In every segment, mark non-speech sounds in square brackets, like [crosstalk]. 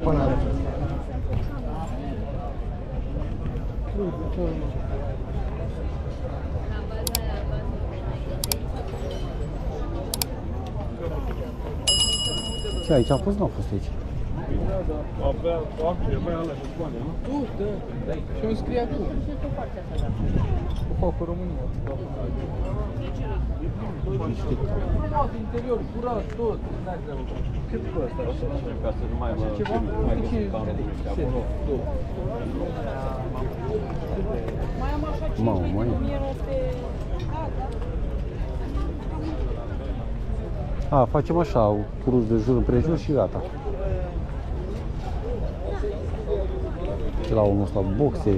Ce aici a fost? Nu a fost aici. Avea, avea, avea alea cu bani, nu? Tu, da. Și eu scrie acum. Cu focul România. Niște Frumos, interior, curat, tot. N-ai treabă. Cât costă așa? Ca să nu mai vă Ceva? mai Cât găsiți e banul set? acolo. Două. Mai am așa 5 Mamă, măi. 1900. Da, da. A, facem așa, curuz de jur împrejur și gata. Și la unul ăsta boxe.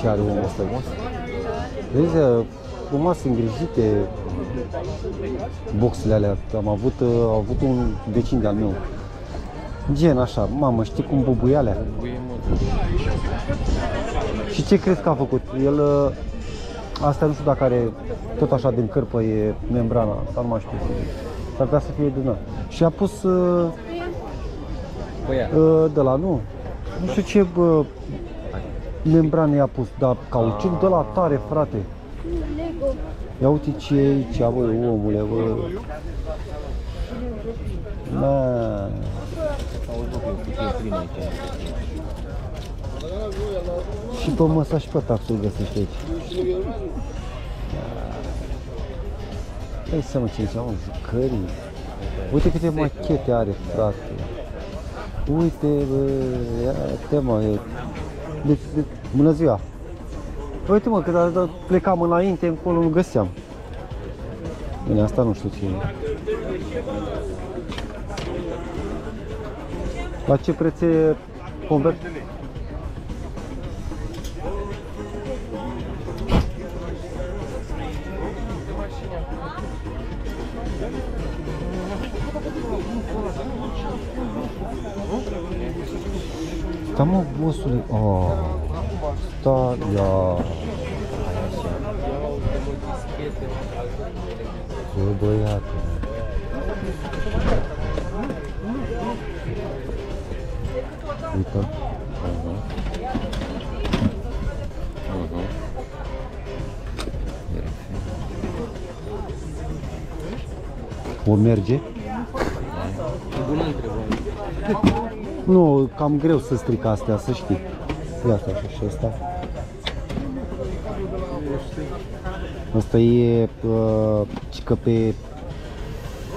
Ce are omul ăsta? Vezi, frumos îngrijite boxele alea. Am avut, uh, am avut un vecin de-al meu. Gen așa, mamă, știi cum bubuie alea? Și ce crezi că a făcut? El, uh, asta nu știu dacă are tot așa din cârpă e membrana, sau nu mai știu. S-ar putea să fie din ăla. Și a pus uh, Păi ia. uh, de la, nu, nu știu ce bă, membrană i-a pus, dar cauciuc de la tare, frate. Lego. Ia uite ce e aici, bă, omule, bă. Na. Și pe măsa și pe taxul găsești aici. Hai să mă ce mă, jucării. Uite câte machete are, frate. Uite, bă, ia te mă, e- de, de, bună ziua. Uite mă, că da- da- plecam înainte, încolo nu găseam. Bine, asta nu știu ce e. La ce preț e convert? Da mă, bossule, oh, sta, ia, bă, băiate, uite, uh-huh. O merge? Bună întrebare. Nu, cam greu să stric astea, să știi. Ia asta așa și asta. Asta e uh, că pe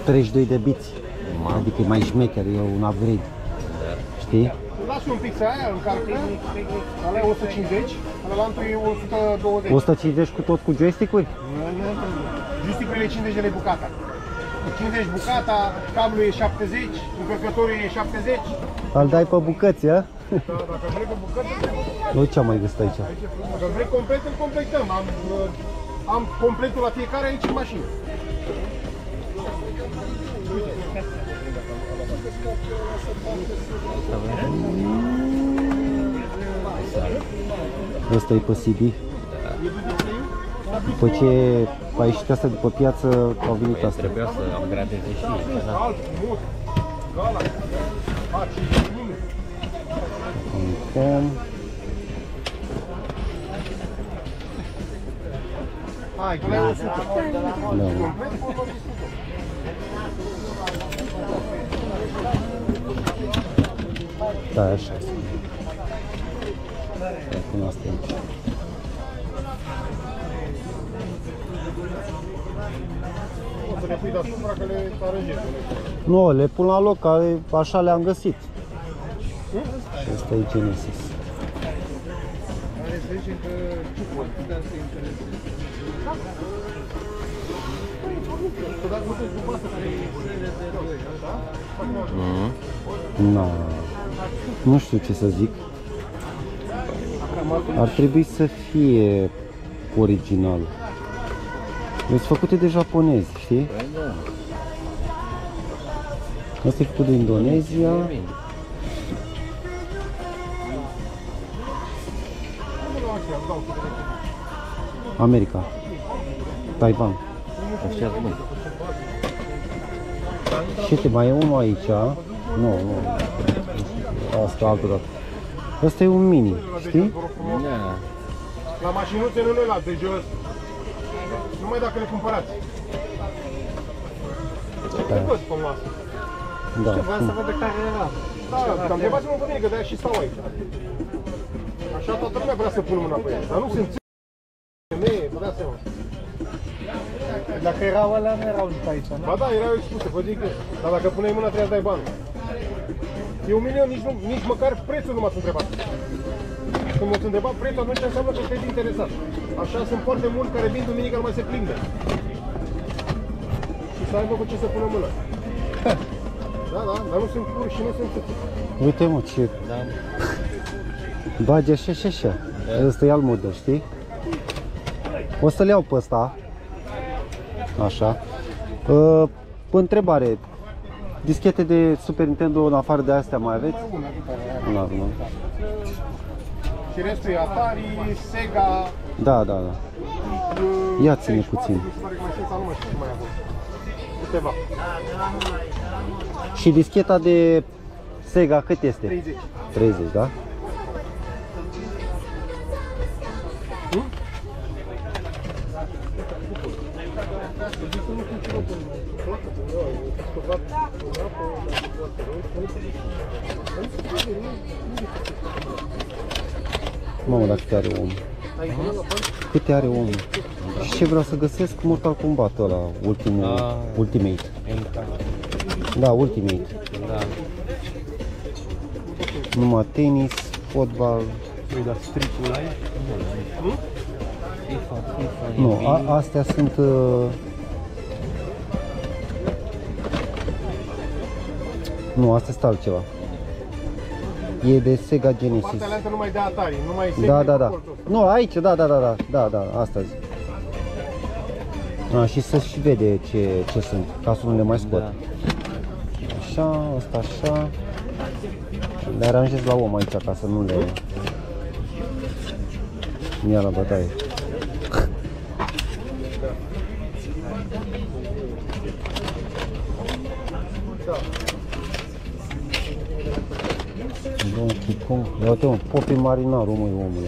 32 de biți. Adică e mai șmecher, e un upgrade. Știi? Lasă un pic să aia încarcă, ăla e 150, ăla e 120. 150 cu tot cu joystick-uri? Justicurile 50 de lei bucata. 50 bucata, cablul e 70, încărcătorul e 70. Îl dai pe bucăți, a? Dacă vrei pe bucată, Nu ce am mai găsit aici? dacă vrei complet, îl completăm. Am, uh, am completul la fiecare aici în mașină. Ăsta e pe CD. După ce a ieșit asta după piață, au venit astea. Trebuia să upgradeze și ei. da. Alt, mult, gala, faci, mine. Cam. Hai, că la e 100. Da. Complet, formă Da, așa. Acum asta e aici. Poți să le pui deasupra că le aranjezi. Nu, le pun la loc, ca- așa le-am găsit. Și asta e Genesis. Are să zicem că ce poți putea să intereseze. Dar nu te după asta care e de 2, așa? Na. Nu știu ce să zic. Ar trebui să fie original. Sunt făcute de japonezi, știi? Păi nu. Asta e făcut de Indonezia. America. Taiwan. Așa cum Și te mai e unul aici. Nu, nu. Asta altă dată. Asta e un mini, știi? Da. La mașinuțe nu le las de jos. Numai dacă le cumpărați. Da. Tot cum lasă. Da. Vreau să văd de care era. Da, dar întrebați-mă pe mine, că de-aia și stau aici. Așa toată lumea vrea să pun mâna pe el, dar nu sunt femeie, vă dați seama. Dacă erau alea, nu erau nici aici, nu? Ba da, erau expuse, vă zic eu. Dar dacă puneai mâna, trebuie să dai bani. E un milion, nici, nu, nici măcar prețul nu m-ați întrebat. Când m-ați întrebat prețul, atunci înseamnă că sunteți interesat. Așa sunt foarte mulți care vin duminică, nu mai se plingă. Și să aibă cu ce să pună mâna. Da, da, dar nu sunt curi și nu sunt țâțe. Uite mă ce Da. bagi așa și așa. Ăsta e al modă, știi? O să-l iau pe ăsta. Așa. Uh, întrebare. Dischete de Super Nintendo în afară de astea mai aveți? Una, una. Una, nu. Și restul e Atari, Sega, Da, da, da. uh, Ia ține 64, puțin. mi se pare că mai sunt sau nu mai știu ce mai a fost. Câteva. Și discheta de Sega cât este? 30. 30, da? Mamă, dar câte are omul? Câte are omul? Și ce vreau să găsesc? Mortal Kombat ăla, ultimul, Ah. Ultimate. Încă. Da, Ultimate. Da. Numai tenis, fotbal. Păi, dar stricul ăla e? FIFA, FIFA, Nu, NBA. a, astea sunt... Uh... Nu, astea sunt altceva. E de Sega Genesis. Partea alaltă numai de Atari, numai Sega Da, e da, da. acolo tot. Nu, aici, da, da, da, da, da, da, asta zic. A, și să și vede ce, ce sunt, ca să nu le mai scot. Da. Așa, asta așa. Le aranjez la om aici ca să nu le... Ia la bătaie. Donkey Kong. Ia uite mă, Popi Marinarul măi omule.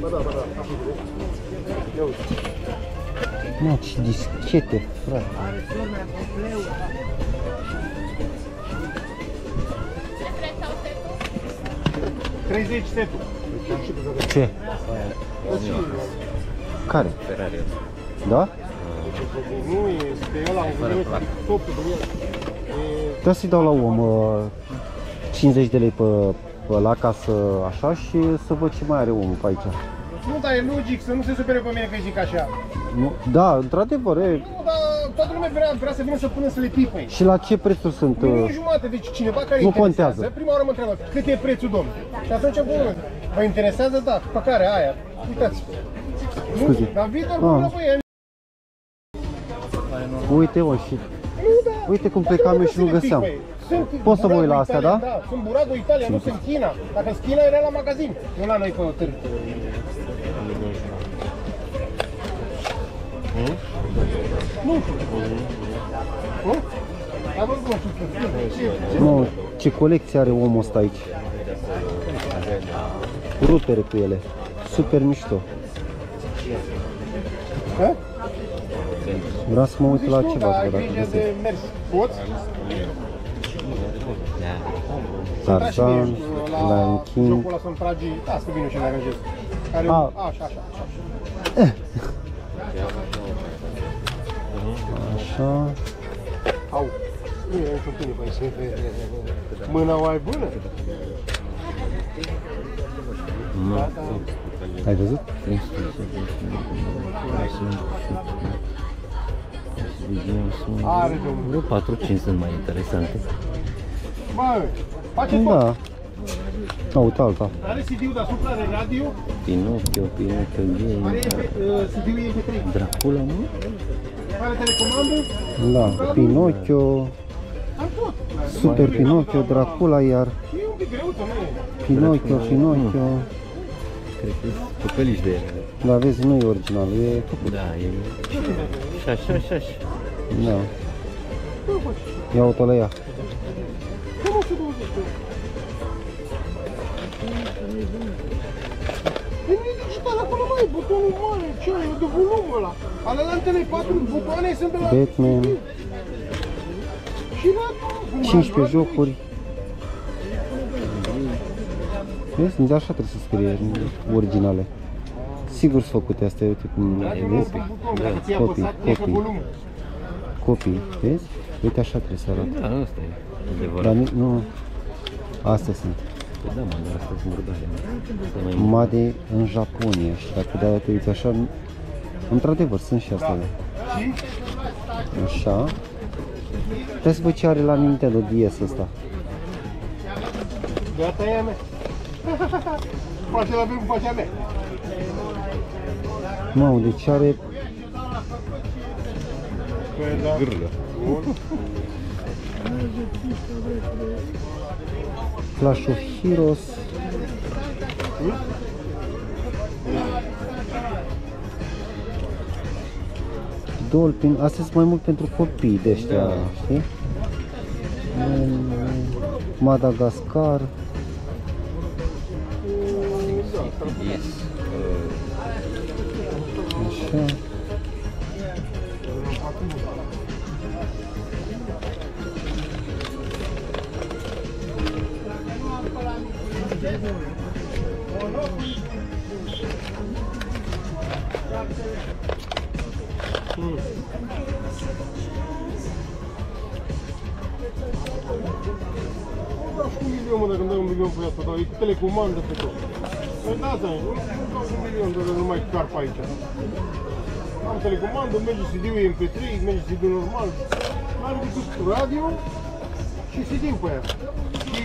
Ba da, ba da. Ia uite. Mă, ce dischete, frate. 30 setul. Ce? Care? Ferrari. Da? Nu este ăla, Fără nu placă. topul de el. E, Da să-i dau la om uh, 50 de lei pe, pe la casă așa și să văd ce mai are omul pe aici. Nu, dar e logic să nu se supere pe mine că zic așa. Nu, da, într-adevăr, e. Nu, dar toată lumea vrea, vrea să vină să pună să le pipăi. Și la ce prețuri sunt? Nu Uh, e jumate, deci cineva care Nu interesează, contează. prima oară mă întreabă, cât e prețul domnule? Și atunci, bun, vă interesează? Da, pe care aia, uitați. Nu, Scuze. dar Victor, Ah. bună băie, uite, mă, și nu, da. Uite cum Dar plecam nu eu și nu să le găseam. pipăi. Sunt Poți să mă uit la Burago astea, Italia, da? Da, sunt Burago Italia, nu sunt China. Dacă sunt China, era la magazin, nu la noi pe târg. Nu știu. Nu? Am văzut, nu știu. Ce- Mă, ce colecție are omul ăsta aici. Rupere cu ele. Super mișto. Ha? Vreau să mă uit Zici la tu, ceva, dar să ai văd dacă grijă găsesc. de mers. Poți? Da. Da, și Tarzan, mie, la Lion King. jocul ăla sunt tragi, da, să vină și le aranjez. Care, A. așa, așa, așa. Așa. Au. Nu e niciun pâine, băi, să Mâna o ai bună? Nu. Da, da. Ai văzut? Are, domnule. Vreo 4-5 sunt mai interesante. Bă, face tot. Da. A, uite alta. Are CD-ul deasupra, are radio, Pinocchio, Pinocchio are Game, uh, CD-ul MP3, Dracula, nu? are telecomandă, Da, Pinocchio, am tot. Super Pinocchio, Dracula iar, E un pic greuț, nu Pinocchio, Pinocchio. Păcăliși de ele. Da, vezi, nu e original, e făcut. Da, e... Și așa, și așa. Da. Ia uite la ea. E nu e digital, acolo mai butonul mare, ce e de volum ăla. Ale altele patru butoane sunt de la... Batman, Și la... 15 jocuri. Vezi, nici așa trebuie să scrie originale. Sigur sunt făcute astea, uite cum vezi? Da, copii, copii, copii. volumul. Copii, vezi? Uite așa trebuie să arate. Da, asta e adevărat. Dar nu, nu, astea sunt. Păi Da, mă, dar astea sunt brutale. Asta mai Made în Japonia și dacă de te uiți așa, într-adevăr sunt și astea. Așa. Trebuie să văd ce are la Nintendo DS ăsta. Gata e a mea. Face la fel cum face a mea. Mamă, deci are Păi da. Gârlă. Clash of Heroes. Dolphin, astea sunt mai mult pentru copii de ăștia, știi? Mm, Madagascar, Yes. așa. Dau și un milion, mă, dacă îmi dai un milion pe asta, dar e cu telecomandă pe tot. Păi da, da, nu dau un milion de nu mai carp aici. Am telecomandă, merge CD-ul MP3, merge CD-ul normal. N-are decât radio și CD-ul pe aia. Și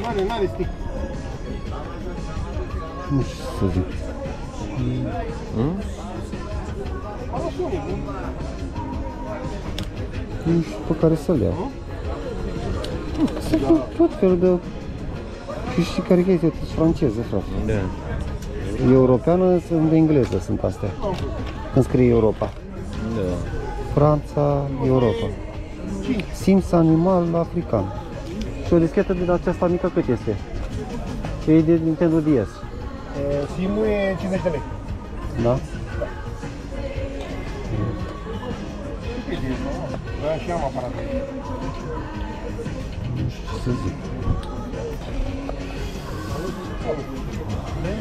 n-are, n-are stick. Nu știu ce să zic. Panasonic, nu? Nu știu pe care să-l iau. Sunt tot, tot felul de... Și știi care e chestia? Sunt franceză, frate. Da. Europeană sunt de engleză, sunt astea. Când scrie Europa. Da. Franța, Europa. Sims animal african. Și o dischetă din aceasta mică cât este? E de Nintendo DS. Simul e 50 de lei. Da? Da, și am aparatul. Nu știu ce să zic.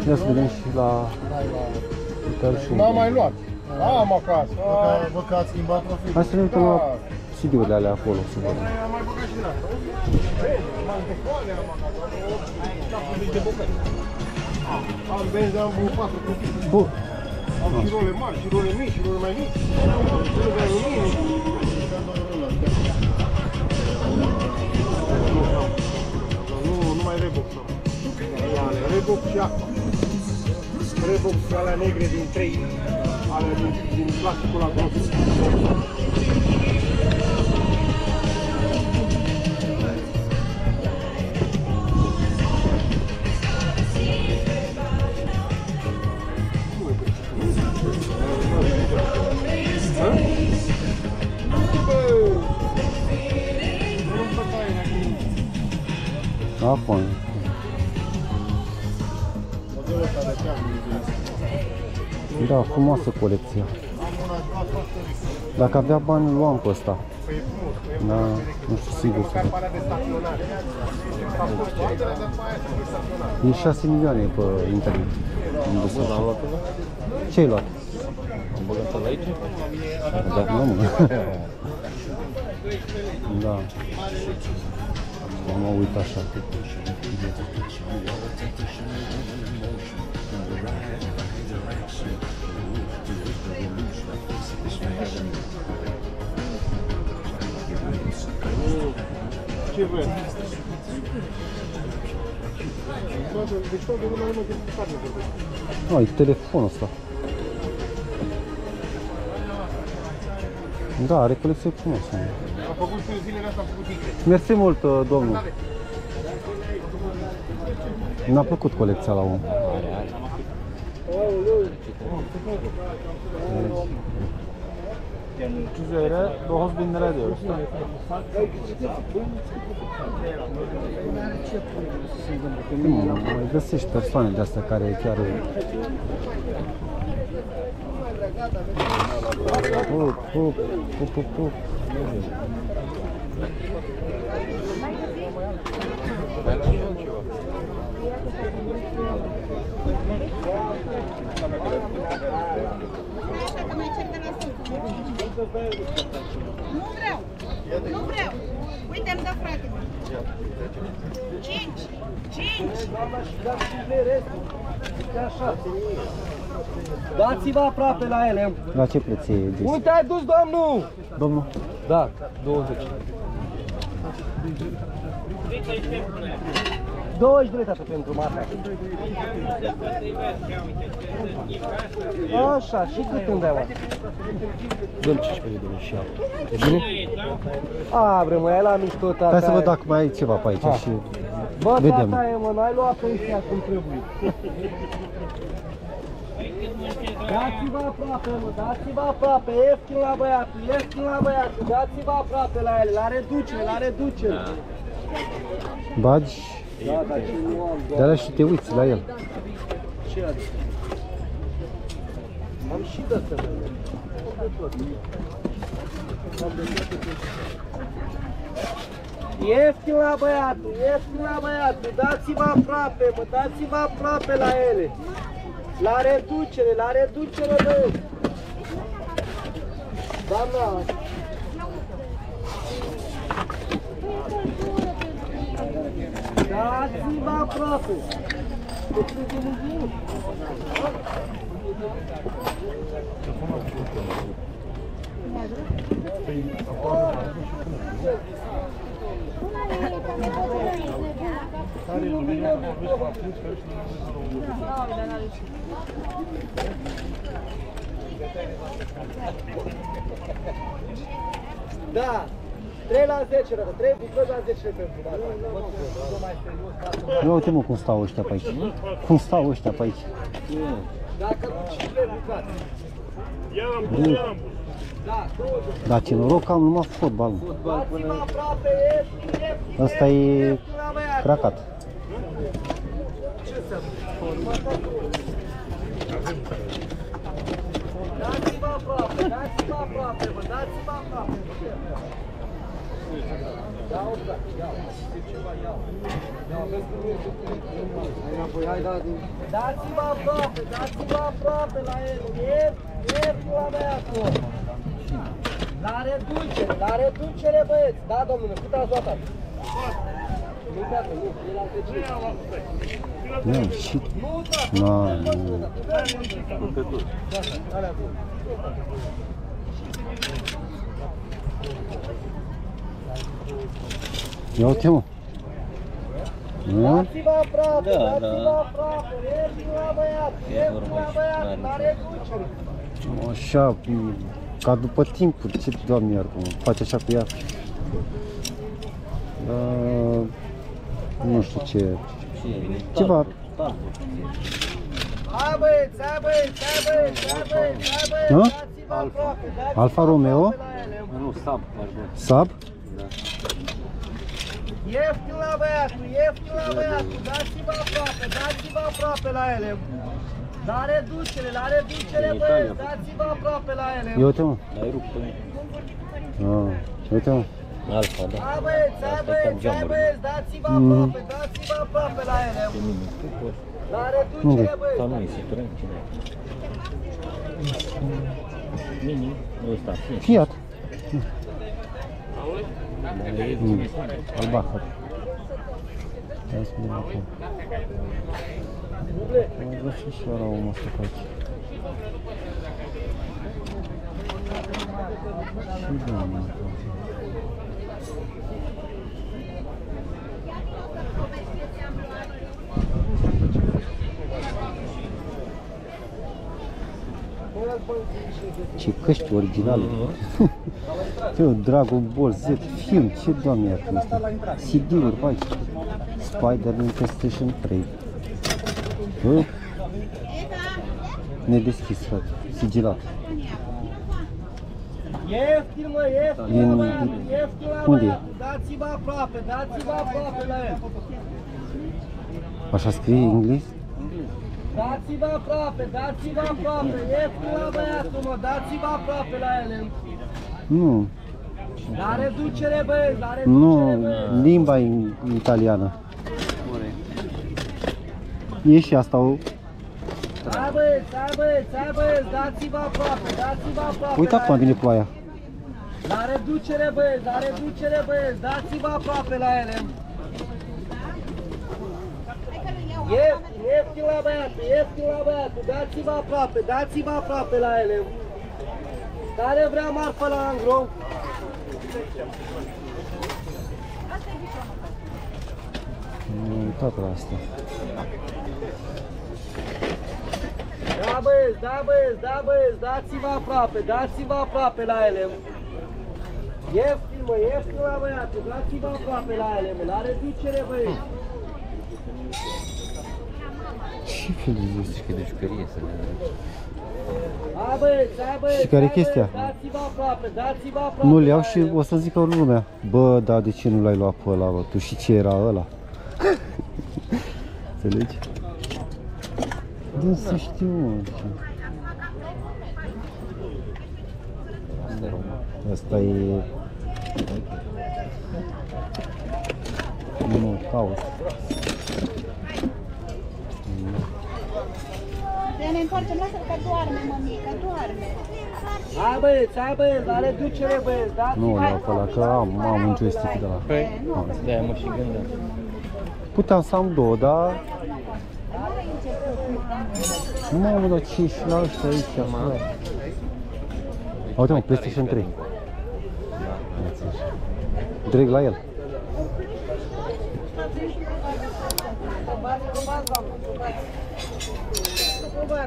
Ia să vedem și la... Uite, și N-am mai luat. Am acasă. Vă că ați schimbat profilul. Hai să ne uităm la CD-urile alea acolo să vedem. Am mai băgat și din asta. Am decoale, am acasă. Am 70 de bucăți. Am benzi, am 4 copii. Bun. Am și role mari, și role mici, și role mai mici. Role de aluminiu. Nu, nu mai Reebok sau. Ale Reebok și Aqua. Reebok și alea negre din 3, alea din, din plasticul ăla gros. Acum. Da, frumoasă colecția. Dacă avea bani, îl luam pe ăsta. Da, nu știu sigur să zic. Partea de staționare. Am pus toatele, dar pe aia să fie staționare. E 6 milioane pe internet. Am văzut. L-am luat ăla? Ce ai luat? Am băgat ăla aici? Da, nu mă. [laughs] Da. Am uit așa. Ce vrei? Toată, deci toată lumea numai de carne vorbește. Nu, e telefonul ăsta. Da, are colecție frumoasă. Am făcut și eu zilele astea, am făcut icre. Mersi mult, uh, domnul. Mi-a plăcut colecția la om. Are, are. Üzere 9000 lira diyoruz. Găsești persoane de astea care chiar... Pup, pup, pup, pup, pup. Așa că Nu vreau. Nu vreau. Uite, îmi dă frate. Cinci. Cinci. Dați-vă aproape la ele. La ce preț e Jesse? Uite, ai dus, domnul! Domnul? Da, 20. 20 de lei, tată, pentru masa. Așa, și cât îmi dai, oare? Dăm 15 de lei și iau. E bine? A, bre, mă, ai la mișto, tata. Hai să văd dacă mai ai ceva pe aici Ah. și... Bă, vedem. tata, e, mă, n-ai luat pensia cum trebuie. Dați-vă aproape, mă, dați-vă aproape, ieftin la băiatul, ieftin la băiatul, dați-vă aproape la ele, la reducere, la reducere. Bagi Da, da, ce nu am, de alea și te uiți la el. Ce adică? Am și de astea, mă. Am de tot. Am de toate. Ieftin la băiatul, ieftin la băiatul, dați-vă aproape, mă, dați-vă aproape la ele. La reducere, la reducere, băieți. Doamna, Já desembar a própria. Eu preciso de um Da. 3 la 10, rău, 3 bucăți la 10 pentru masa. Ia uite mă cum stau ăștia pe aici. Cum stau ăștia pe aici. Dacă nu 5 bucăți. Da, 20. Dar ce noroc am numai fotbal. mă. Dați-vă aproape, ieftin, ieftin, Ăsta e ieftin la băiatul. cracat. Dați-vă aproape, dați-vă aproape, bă, dați-vă aproape. Ia uite, ia, ceva, ia. Ia, vezi cum e. Hai înapoi, hai, da. Dați-vă aproape, dați-vă aproape la el. E, e la băiatul. La reducere, la reducere, băieți. Da, domnule, cât ați luat azi? Nu, tată, nu, e la 10. Nu, și... Nu, tată, Na, nu, nu. tată. Da, da, alea două. Ia uite mă. Nu? Dați-vă aproape, Da, dați-vă da. aproape, ieftin la băiat, E ieftin normal la și băiat, n-are la nicio- reducere. Așa, m, ca după timpuri. Ce, doamne, iar cum face așa cu ea. Uh, nu știu ce. Ceva. Hai băieți, hai băieți, hai băieți, hai băieți, hai băieți, Nu? dați-vă aproape, dați-vă Alfa Romeo? aproape la ele. Nu, sab, mai bun. Sab? Ieftin la băiatul, ieftin la băiatul, dați-vă aproape, dați-vă aproape la ele. La reducere, la reducere Din băieți, Italia. dați-vă aproape la ele. Ia uite mă. L-ai rupt pe Ah, uite mă. Alfa, da. Hai băieți, hai Asta e cam băieți, hai geamuri. băieți, dați-vă Mhm. aproape, dați-vă aproape la ele. Pe mine, tu poți. La Unde? reducere băieți. Sau nu e Citroen, cine e? Mini, nu ăsta, Fiat. Fiat. Dar e Mm. Albahar. Hai să vedem acum. Mai găsit și ăla omul ăsta pe aici. Și doamna. Ce căști originale. [laughs] Ce Dragon Ball Z, film, ce doamne iată este. CD-uri pe aici. Spider-Man PlayStation 3. Bă, nedeschis, frate, sigilat. Ieftin, mă, ieftin, Din- mă, ieftin la unde e? băiatul. Dați-vă aproape, dați-vă aproape la el. Așa scrie în englez? Dați-vă aproape, dați-vă aproape, ieftin la băiatul, mă, dați-vă aproape la ele. Nu, La reducere, băieți, la reducere, nu, băieți. limba e italiană. E și asta o... Hai băieți, hai băieți, hai băieți, dați-vă aproape, dați-vă aproape. Uite la acum ele. vine ploaia. La reducere, băieți, la reducere, băieți, dați-vă aproape la ele. Ieftin, ieftin la băiatul, ieftin la băiatul, dați-vă aproape, dați-vă aproape la ele. Care vrea marfă la angro? Am uitat la asta. Da băieți, da băieți, da băieți, dați-vă aproape, dați-vă aproape la ele. Ieftin, mă, ieftin la băiatul, dați-vă aproape la ele, mă, la reducere, băieți. Ce fel de Știi că de jucărie să le Hai băieți, hai băieți, Și care e hai, chestia? băieți, Dați-vă aproape, dați-vă aproape Nu le iau la și ele. o să zică lumea. Bă, da, de ce nu l-ai luat pe ăla, bă? Tu și ce era ăla? [laughs] Înțelegi? Nu să știu, mă. ce- Asta e... Nu, caut. Să ne întoarcem, lasă că doarme, mămică, doarme. Hai băieți, hai băieți, la reducere băieți, dați-vă Nu, le iau pe ăla, că am, am un joystick de la. Păi, de-aia mă și gândeam. Puteam să am două, dar... Nu mai am dar ce și la ăștia aici, mă. Uite mă, PlayStation 3. Direct la el. Orice,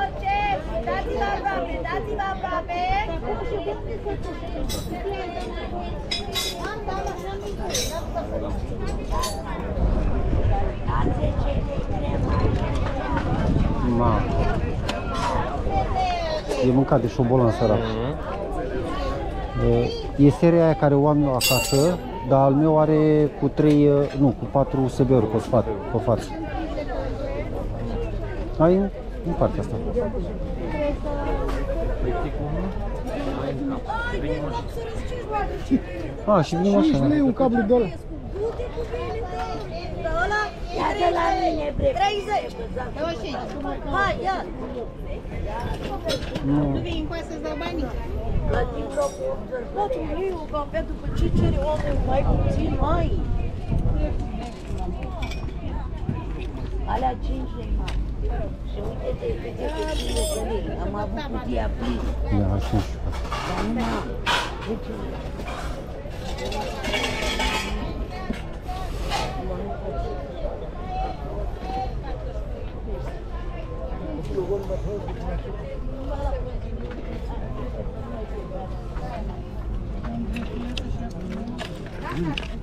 orice, dați-vă aproape, dați-vă aproape. Ma. E mâncat de șobolan sărac. E seria aia care o am eu acasă, dar al meu are cu 3, nu, cu 4 USB-uri pe, spate, pe față. Ai în, în partea asta. A, și vine așa. Nu e un cablu de ăla. Ăla, ia de la mine, bre. 30. 25. Hai, ia. Nu vin cu să-ți dau banii. Plătim vreo 80 lei o cafea după ce cere omul mai puțin, mai. Alea 5 lei, mai. Și uite-te, uite pe cine să lei. Am avut cutia plină. Da, așa și Dar nu mai am. Deci,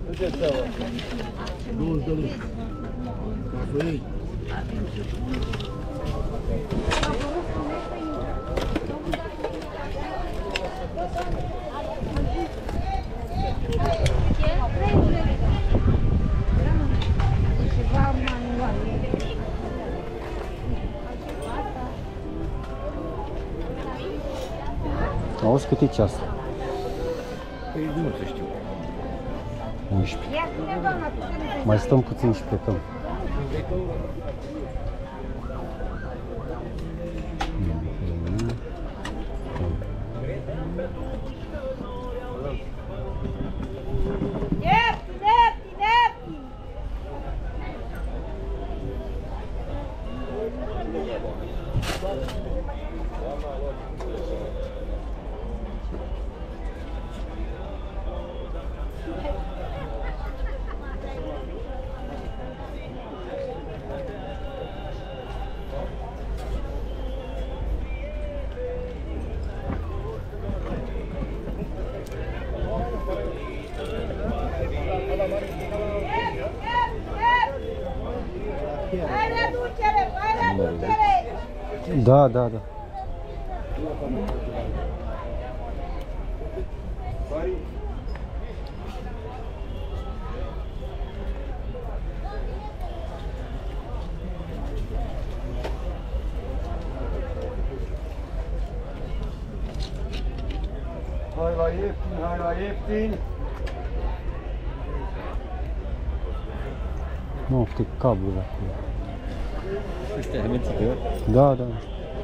Onde é essa? Duas cât e ceas? Păi nu să știu. 11. Mai stăm puțin și plecăm. Da, da, da. Hai la ieftin, hai la ieftin. Nu, câte cabluri acolo. Ăștia elemente de Da, da.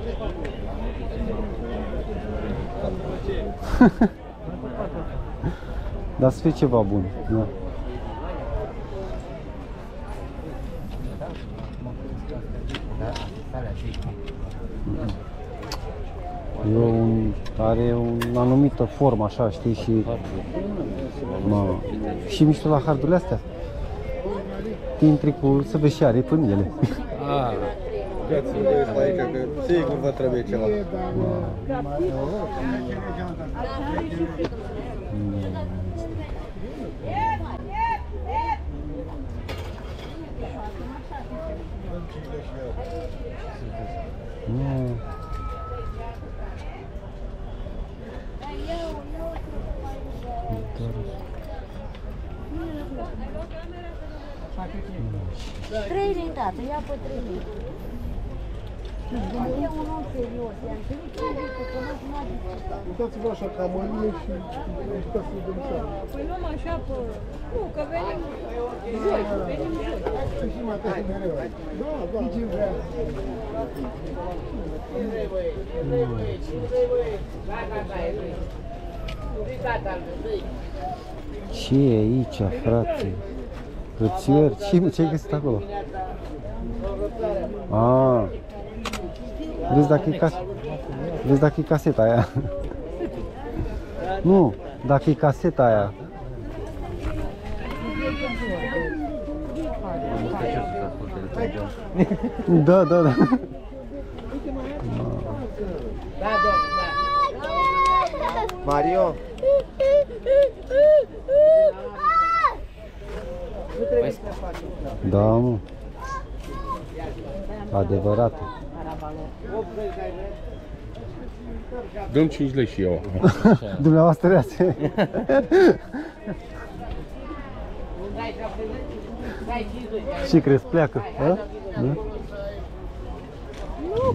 [laughs] Dar să fie ceva bun. Da. E un, are un anumită formă așa, știi, și mă, și mișto la hardurile astea. Te intri cu să vezi și aripi în ele. Ah, Uitați, uitați aici că sigur vă trebuie ceva. Nu. Trei lei, tată, ia pe trei lei. E un om serios, i-am cerut trei lei, că nu mă adică. Uitați-vă așa ca mâine și uitați să dăm seama. Păi luăm așa pe... Nu, că venim joi, venim joi. Și mai tare mereu. Da, da. Nici vrea. Ce e aici, frate? Cățiori? Ce, ce ai găsit acolo? Ah. Vezi dacă e cas... Vezi dacă e caseta aia. Nu, dacă e caseta aia. nu știu ce să asculte de Da, da, da. Mario, Da, mă. Adevărat. Dăm 5 lei și eu. [laughs] Dumneavoastră reați. Și crezi, pleacă? Da? Da? Nu,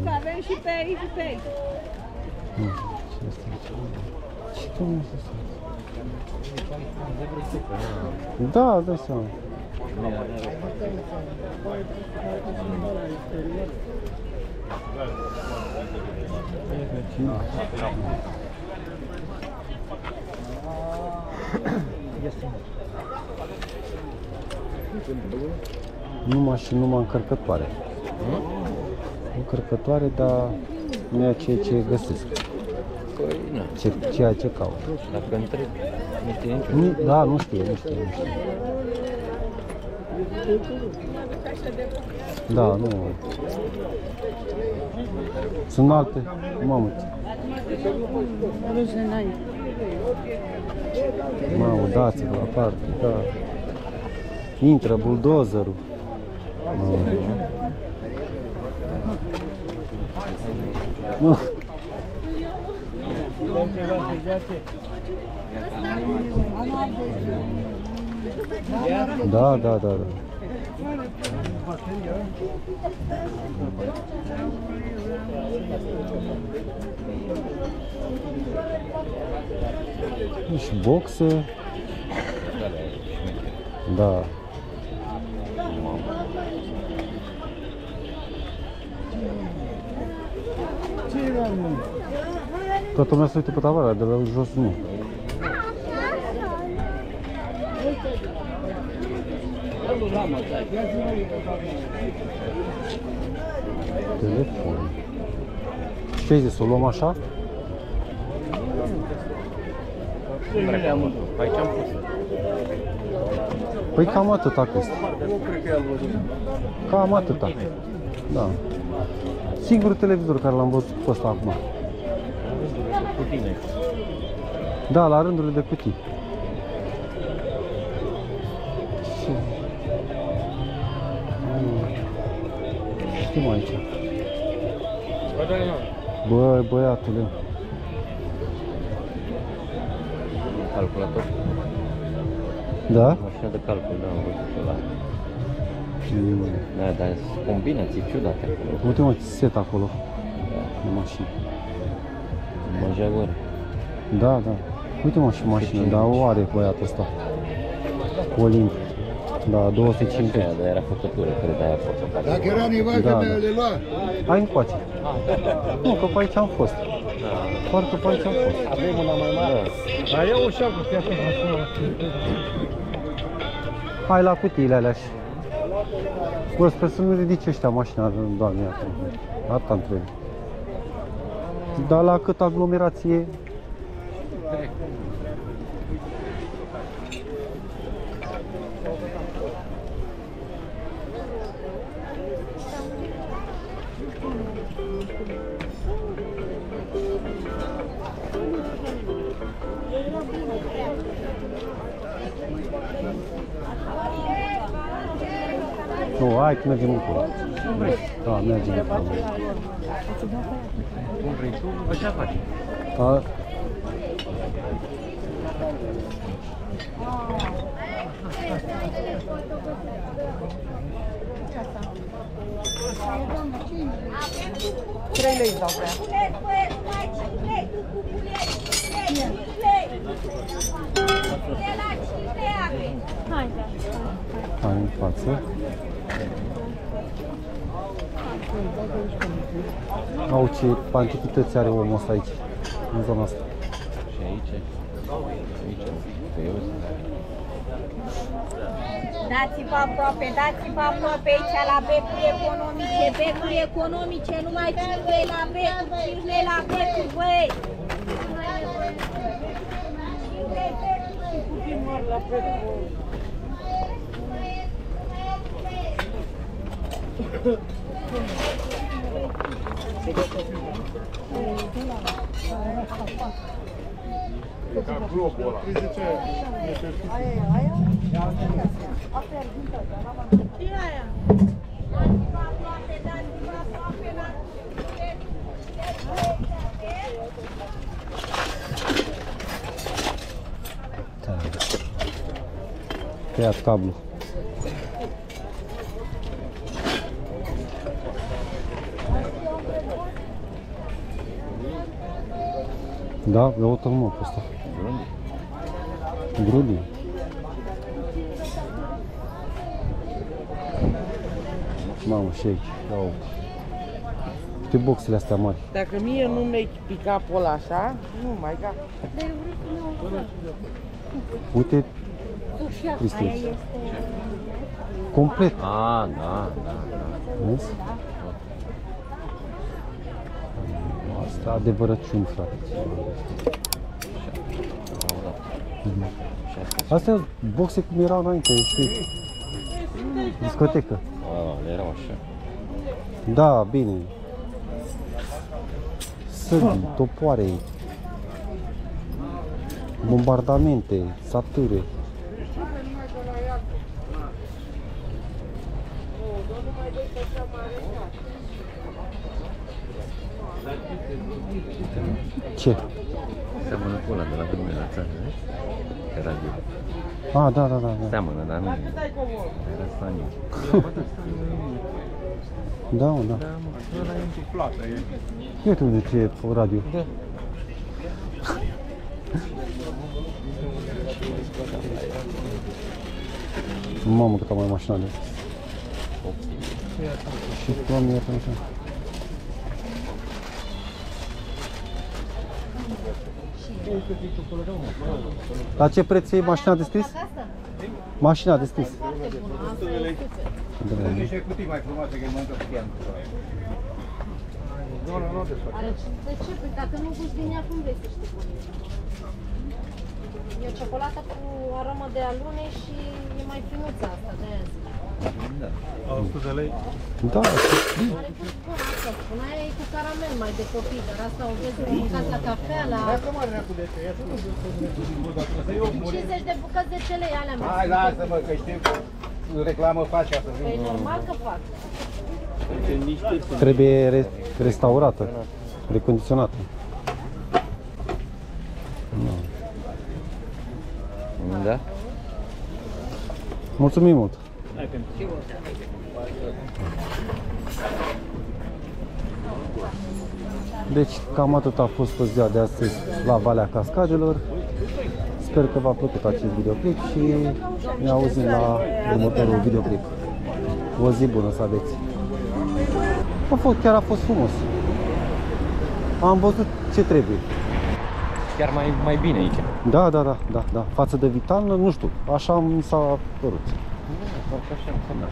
că avem și pe aici și pe aici. Ce asta aici? Ce domnul este asta? Da, dai seama. Numai și numai încărcătoare. Încărcătoare, dar nu e ceea ce găsesc. Păi, nu. Ce, ceea ce caut. Dacă întreb, nu știe nici Nu, da, nu știe, nu știe, nu știe. Da, nu. Sunt alte. Mamă. Mamă, dați-vă la parte, da. Intră buldozerul. Mamă. Nu. Da, da, da, da. Și boxe. Da. Toată lumea se uită pe tabara, de la jos nu. Telefon. Ce ai zis, o luăm așa? Aici am pus. Păi cam atâta este. Cam atâta. Da. Singurul televizor care l-am văzut pe ăsta acum. Cu tine. Da, la rândurile de cutii. Nu. Știm aici. da, da. Băi, băiatule. Calculator. Da? Mașina de calcul, da, am văzut ăla. Mm. Da, dar sunt combinații ciudate acolo. Uite mă, set acolo. De mașini. Manjagor. Da, da. Uite mă și mașină, dar o are băiatul ăsta. Olimp. Da, 250. Aia, dar era făcătură, cred, aia portocaliu. Dacă era nevoie Da, că da. le lua. Hai încoace. Nu, că pe aici am fost. Parcă pe aici am fost. Avem una mai mare. Dar ia o șapcă, fii atent, acum. Hai la cutiile alea și... Bă, sper să nu ridice ăștia mașina, doamne, acum. Asta îmi trebuie. Dar la cât aglomerație... Nu, hai că mergem încolo. Da, mergem încolo. Cum vrei tu, așa faci. A, Trei lei îți dau pe ea. Culet, băie, nu mai ci culet, tu cu culet, culet, culet. Culet la 5 lei aveți. hai în față. Au ce cantități are omul ăsta aici, în zona asta. Și aici, aici, că eu sunt. Dați-vă aproape, dați-vă aproape aici la becuri economice, becuri economice, numai 5 lei la becuri, 5 lei la becuri, băi! 5 lei becuri. Ca globul ăla. Ce aia? Dați-vă aproape, dați-vă aproape la Da. Tăiat cablu. Da, ia uite mă pe ăsta. Grudi. Mamă, și aici. Ia uite. Uite boxele astea mari. Dacă mie nu mi pick-up-ul ăla așa, nu mai gata. Uite, Cristi. Complet. A, da, da, da. Vezi? Asta adevărăciuni, frate. Mhm. Astea sunt boxe cum erau înainte, știi? Discotecă. A, erau așa. Da, bine. Sârbi, topoare, bombardamente, sature. Ce? Seamănă cu ăla de la drumul la țară, vezi? Pe radio. Ah, da, da, da. da. Seamănă, dar nu era Sani. Da, mă, da. Da, mă. Ăla e întuflată, e. Uite unde ce e pe radio. Da. Mamă, cât am mai mașina de Și doamne, iată așa. La ce preț e mașina de scris? Mașina de scris. Da. Niște cutii mai frumoase că mănâncă cu pian. Are de ce? Păi dacă nu gusti din ea, cum vrei să știi cum e? E o ciocolată cu aromă de alune și e mai finuță asta, de aia zic. Da. 100 de lei. Da, Are fost bună asta, spun, aia e cu caramel mai de copii, dar asta o vezi că mâncați la cafea, la Dacă mare neacu de ce, ia să nu să 50 de bucăți de cele alea mele. Hai, lasă-mă, că știu reclamă faci ca să Păi vin. normal că fac. Trebuie re- restaurată, recondiționată. Da? Mulțumim mult! Deci cam atât a fost pe ziua de astăzi la Valea Cascadelor. Sper că v-a plăcut acest videoclip și ne auzim la următorul videoclip. O zi bună să aveți! A fost, chiar a fost frumos. Am văzut ce trebuie. Chiar mai, mai bine aici. Da, da, da, da, da. Față de Vital, nu știu, așa mi s-a părut. Parcă așa înseamnă.